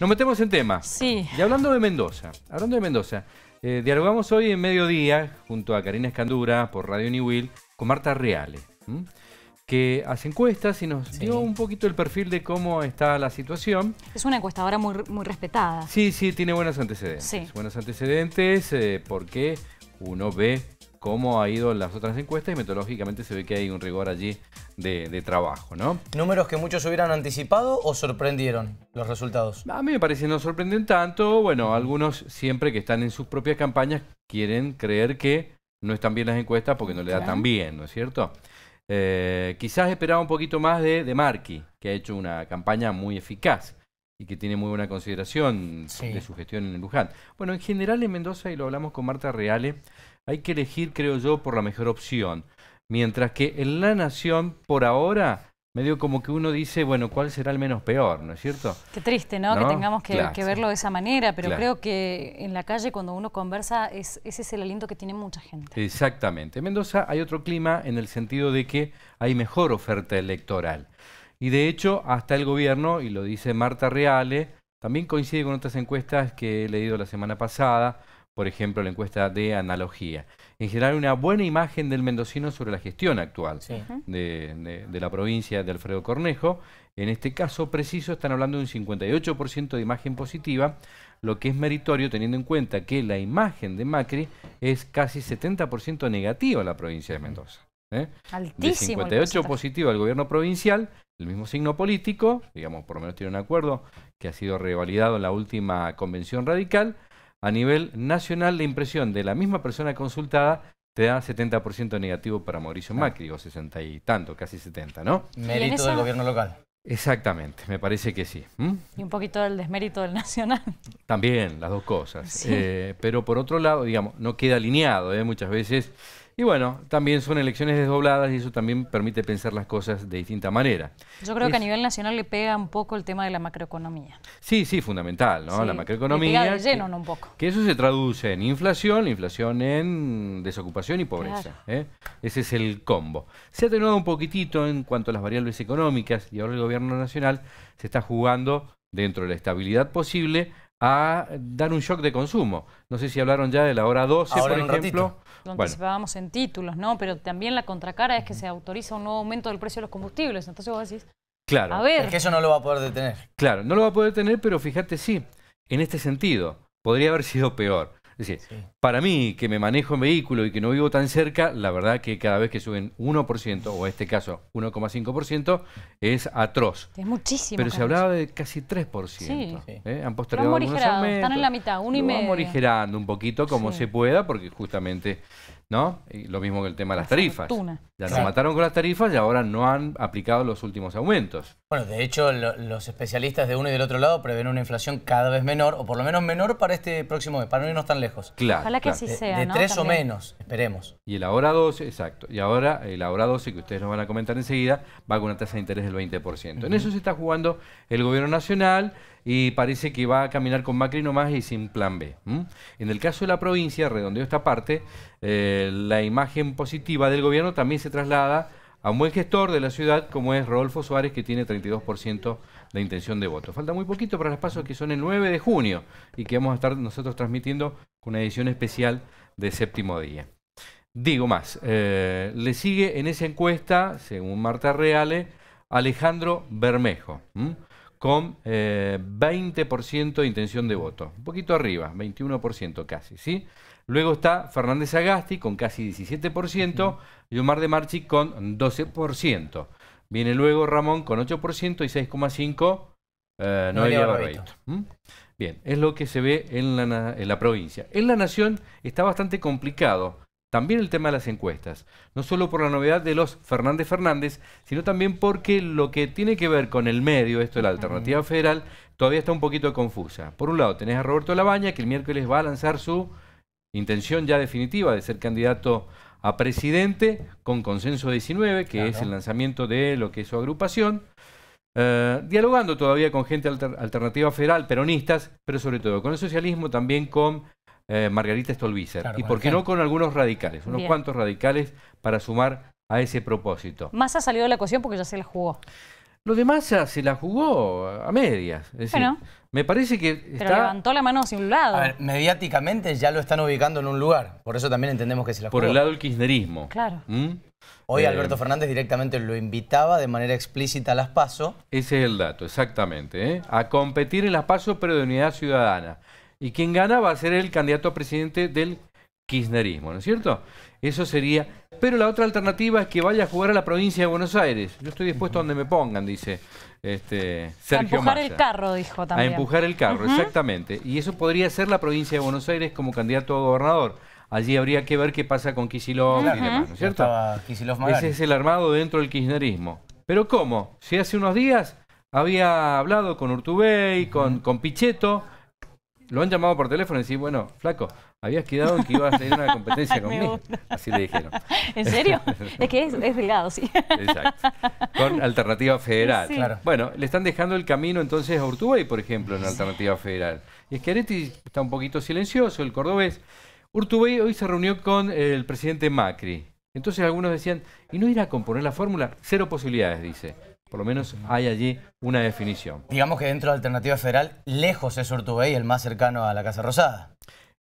Nos metemos en tema. Sí. Y hablando de Mendoza, hablando de Mendoza, eh, dialogamos hoy en mediodía junto a Karina Escandura por Radio New Will con Marta Reale, que hace encuestas y nos dio un poquito el perfil de cómo está la situación. Es una encuestadora muy, muy respetada. Sí, sí, tiene buenos antecedentes. Sí. Buenos antecedentes eh, porque uno ve cómo ha ido las otras encuestas y metodológicamente se ve que hay un rigor allí de, trabajo, ¿no? ¿Números que muchos hubieran anticipado o sorprendieron los resultados? A mí me parece que no sorprenden tanto. Bueno, algunos siempre que están en sus propias campañas quieren creer que no están bien las encuestas porque no le da tan bien, ¿no es cierto? Eh, quizás esperaba un poquito más de, de Marqui, que ha hecho una campaña muy eficaz y que tiene muy buena consideración de su gestión en Luján. Bueno, en general en Mendoza, y lo hablamos con Marta Reale, hay que elegir, creo yo, por la mejor opción. Mientras que en La Nación, por ahora, medio como que uno dice, bueno, ¿cuál será el menos peor? ¿No es cierto? Qué triste, ¿no? Que tengamos que, verlo de esa manera, pero creo que en la calle cuando uno conversa, es, ese es el aliento que tiene mucha gente. Exactamente. En Mendoza hay otro clima en el sentido de que hay mejor oferta electoral. Y de hecho, hasta el gobierno, y lo dice Marta Reale, también coincide con otras encuestas que he leído la semana pasada, por ejemplo, la encuesta de analogía. En general, una buena imagen del mendocino sobre la gestión actual de, la provincia de Alfredo Cornejo. En este caso preciso están hablando de un 58% de imagen positiva, lo que es meritorio teniendo en cuenta que la imagen de Macri es casi 70% negativa en la provincia de Mendoza. ¿eh? Altísimo. De 58 positivo al gobierno provincial, el mismo signo político, digamos, por lo menos tiene un acuerdo que ha sido revalidado en la última convención radical, a nivel nacional la impresión de la misma persona consultada te da 70% negativo para Mauricio Macri, o 60 y tanto, casi 70, ¿no? Mérito del gobierno local. Exactamente, me parece que sí. Y un poquito del desmérito del nacional. También, las dos cosas. Eh, pero por otro lado, digamos, no queda alineado, ¿eh? muchas veces y bueno, también son elecciones desdobladas y eso también permite pensar las cosas de distinta manera. Yo creo que a nivel nacional le pega un poco el tema de la macroeconomía. Sí, sí, fundamental, ¿no? la macroeconomía. Le pega de lleno, ¿no? Un poco. Que eso se traduce en inflación, inflación en desocupación y pobreza. ¿eh? Ese es el combo. Se ha atenuado un poquitito en cuanto a las variables económicas y ahora el gobierno nacional se está jugando dentro de la estabilidad posible a dar un shock de consumo. No sé si hablaron ya de la hora 12, por ejemplo. Lo anticipábamos en títulos, ¿no? Pero también la contracara es que se autoriza un nuevo aumento del precio de los combustibles. Entonces vos decís, claro. a ver. Es que eso no lo va a poder detener. Claro, no lo va a poder detener, pero fíjate, sí, en este sentido, podría haber sido peor. Es decir, para mí, que me manejo en vehículo y que no vivo tan cerca, la verdad que cada vez que suben 1%, o en este caso 1,5%, es atroz. Es muchísimo. Pero se hablaba de casi 3%. Sí. ¿eh? Han postergado algunos aumentos. Están en la mitad, uno y medio. Vamos morigerando un poquito como se pueda, porque justamente ¿no? Y lo mismo que el tema de las tarifas. Ya nos mataron con las tarifas y ahora no han aplicado los últimos aumentos. Bueno, de hecho, los especialistas de uno y del otro lado prevén una inflación cada vez menor, o por lo menos menor para este próximo mes, para no irnos tan lejos. Claro. Ojalá que así sea. De, tres o menos, esperemos. Y el ahora 12, exacto. Y ahora el ahora 12, que ustedes nos van a comentar enseguida, va con una tasa de interés del 20%. En eso se está jugando el gobierno nacional y parece que va a caminar con Macri nomás y sin plan B. En el caso de la provincia, redondeo esta parte, eh, la imagen positiva del gobierno también se traslada a un buen gestor de la ciudad como es Rodolfo Suárez, que tiene 32% de intención de voto. Falta muy poquito para los pasos que son el 9 de junio y que vamos a estar nosotros transmitiendo una edición especial de séptimo día. Digo más, eh, le sigue en esa encuesta, según Marta Reale, Alejandro Bermejo con 20% eh, de intención de voto. Un poquito arriba, 21% casi, ¿sí? Luego está Fernández Agasti con casi 17% y Omar de Marchi con 12%. Viene luego Ramón con 8% y 6,5% eh, Noelia Barreito. Bien, es lo que se ve en la, en la provincia. En la nación está bastante complicado también el tema de las encuestas, no solo por la novedad de los Fernández Fernández, sino también porque lo que tiene que ver con el medio, esto de la alternativa federal, todavía está un poquito confusa. Por un lado, tenés a Roberto Labaña, que el miércoles va a lanzar su intención ya definitiva de ser candidato a presidente con consenso 19, que es el lanzamiento de lo que es su agrupación. Eh, dialogando todavía con gente alternativa federal, peronistas, pero sobre todo con el socialismo, también con eh, Margarita Stolbizer. y por qué no con algunos radicales, unos cuantos radicales para sumar a ese propósito. Massa salió de la ecuación porque ya se la jugó. Lo de Massa se la jugó a medias. Es decir, Me parece que Pero levantó la mano hacia un lado. A ver, mediáticamente ya lo están ubicando en un lugar. Por eso también entendemos que se la Por el lado del kirchnerismo. Claro. ¿Mm? Hoy eh, Alberto Fernández directamente lo invitaba de manera explícita a las PASO. Ese es el dato, exactamente. ¿eh? A competir en las PASO, pero de unidad ciudadana. Y quien gana va a ser el candidato a presidente del kirchnerismo, ¿no es cierto? Eso sería... Pero la otra alternativa es que vaya a jugar a la provincia de Buenos Aires. Yo estoy dispuesto a donde me pongan, dice este, Sergio A empujar el carro, dijo también. A empujar el carro, exactamente. Y eso podría ser la provincia de Buenos Aires como candidato a gobernador. Allí habría que ver qué pasa con Kisilov y demás, ¿no es cierto? Ese es el armado dentro del kirchnerismo. Pero ¿cómo? Si hace unos días había hablado con Urtubey, con, con Pichetto, lo han llamado por teléfono y decir, bueno, flaco, habías quedado en que ibas a tener una competencia conmigo. Así le dijeron. ¿En serio? es que es, delgado, sí. Exacto. Con alternativa federal. Claro. Bueno, le están dejando el camino entonces a Urtubey, por ejemplo, en alternativa federal. Y es que Areti está un poquito silencioso, el cordobés. Urtubey hoy se reunió con el presidente Macri. Entonces algunos decían, ¿y no irá a componer la fórmula? Cero posibilidades, dice. Por lo menos hay allí una definición. Digamos que dentro de alternativa federal, lejos es Urtubey el más cercano a la Casa Rosada.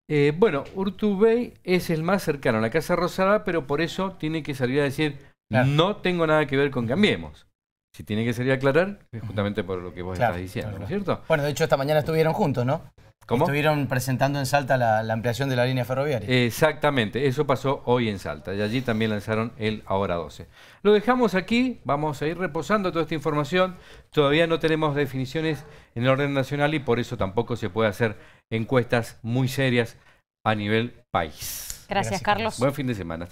Eh, bueno, Urtubey es el más cercano a la Casa Rosada, pero por eso tiene que salir a decir, no tengo nada que ver con Cambiemos. Si tiene que salir a aclarar, es justamente por lo que vos estás diciendo, ¿no es cierto? Bueno, de hecho esta mañana estuvieron juntos, ¿no? Estuvieron presentando en Salta la, ampliación de la línea ferroviaria. Exactamente, eso pasó hoy en Salta y allí también lanzaron el Ahora 12. Lo dejamos aquí, vamos a ir reposando toda esta información. Todavía no tenemos definiciones en el orden nacional y por eso tampoco se puede hacer encuestas muy serias a nivel país. Gracias, Carlos. Buen fin de semana.